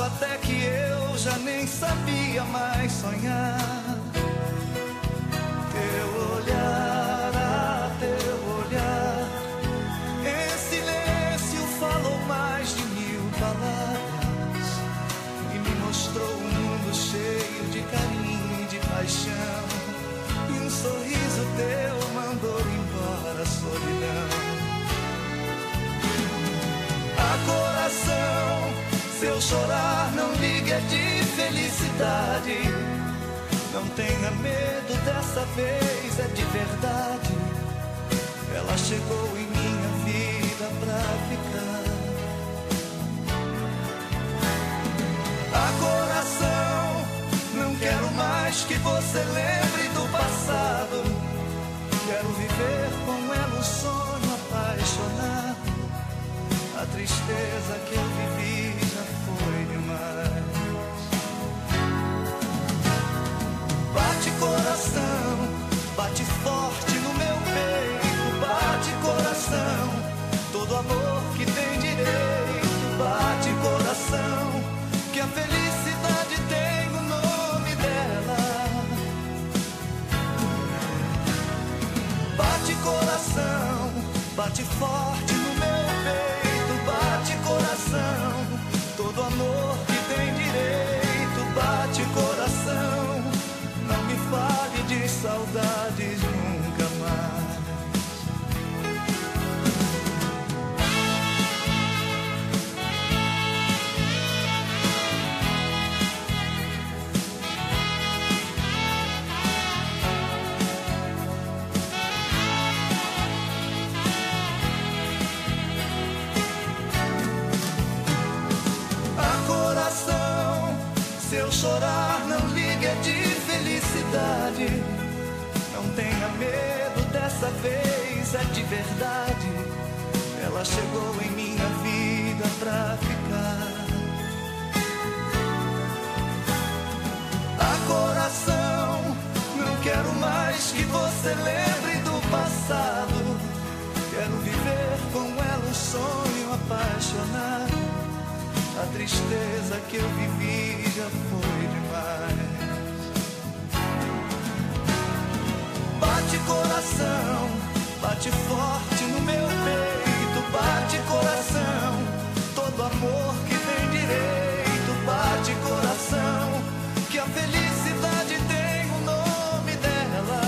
até que eu já nem sabia mais sonhar. Eu chorar, não ligue é de felicidade. Não tenha medo, dessa vez é de verdade. Ela chegou em minha vida pra ficar. A coração, não quero mais que você lembre bate forte chorar, não ligue é de felicidade. Não tenha medo, dessa vez é de verdade. Ela chegou em minha vida pra ficar. A coração, não quero mais que você lembre do passado. Quero viver com ela um sonho apaixonado. A tristeza que eu vivi bate forte no meu peito. Bate coração, todo amor que tem direito. Bate coração, que a felicidade tem o nome dela.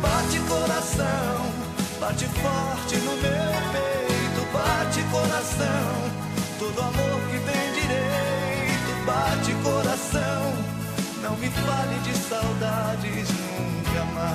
Bate coração, bate forte no meu peito. Bate coração, todo amor que tem direito. Bate coração, não me fale de saudades nunca mais.